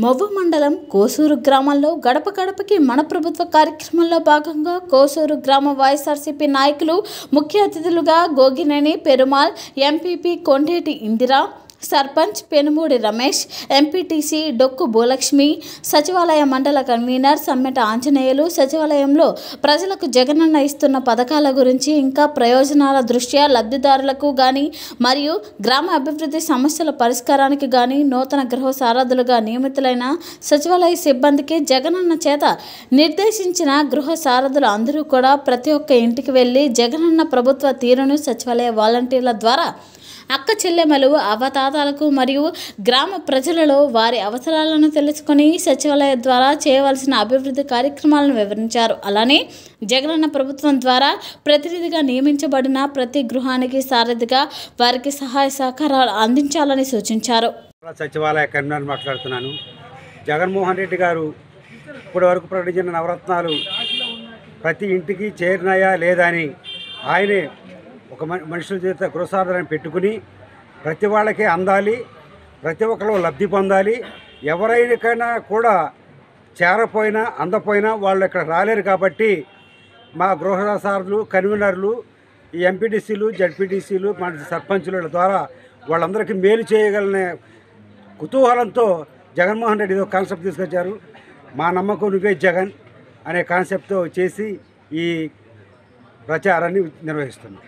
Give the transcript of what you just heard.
మవ్వ మండలం కోసూరు గ్రామంలో గడప గడపకి మన ప్రభుత్వ కార్యక్రమంలో భాగంగా కోసూరు గ్రామ వైఎస్ఆర్సీపీ నాయకులు ముఖ్య అతిథులుగా గోగినేని పెరుమాల్ ఎంపీపీ కొండేటి ఇందిరా సర్పంచ్ పెనుమూడి రమేష్ ఎంపీటీసీ డొక్కు భూలక్ష్మి సచివాలయ మండల కన్వీనర్ సమ్మెట ఆంజనేయులు సచివాలయంలో ప్రజలకు జగనన్న ఇస్తున్న పథకాల గురించి ఇంకా ప్రయోజనాల దృష్ట్యా లబ్ధిదారులకు కానీ మరియు గ్రామ అభివృద్ధి సమస్యల పరిష్కారానికి కానీ నూతన గృహ సారథులుగా నియమితులైన సచివాలయ సిబ్బందికి జగనన్న చేత నిర్దేశించిన గృహ సారథులు అందరూ కూడా ప్రతి ఒక్క ఇంటికి వెళ్ళి జగనన్న ప్రభుత్వ తీరును సచివాలయ వాలంటీర్ల ద్వారా అక్క చెల్లెమలు అవతాతాలకు మరియు గ్రామ ప్రజలలో వారి అవసరాలను తెలుసుకొని సచివాలయం ద్వారా చేయవలసిన అభివృద్ధి కార్యక్రమాలను వివరించారు. అలానే జగనన్న ప్రభుత్వం ద్వారా ప్రతినిధిగా నియమించబడిన ప్రతి గృహానికి సారథిగా వారికి సహాయ సహకారాలు అందించాలని సూచించారు. సచివాలయ కన్వీనర్ మాట్లాడుతున్నాను. జగన్మోహన్ రెడ్డి గారు ఇప్పటి వరకు ప్రకటించిన నవరత్నాలు ప్రతి ఇంటికి చేరినాయా లేదా అని ఆయనే ఒక మ- మనుషుల చేత గృహసాధన పెట్టుకుని ప్రతి వాళ్ళకే అందాలి ప్రతి ఒక్కరు లబ్ధి పొందాలి. ఎవరైనా కూడా చేరపోయినా అందపోయినా వాళ్ళు ఇక్కడ రాలేరు కాబట్టి మా గృహసారులు కన్వీనర్లు ఈ ఎంపీటీసీలు జడ్పీటీసీలు మన సర్పంచుల ద్వారా వాళ్ళందరికీ మేలు చేయగలనే కుతూహలంతో జగన్మోహన్ రెడ్డి ఏదో కాన్సెప్ట్ తీసుకొచ్చారు. మా నమ్మకం నువ్వే జగన్ అనే కాన్సెప్ట్తో చేసి ఈ ప్రచారాన్ని నిర్వహిస్తున్నాం.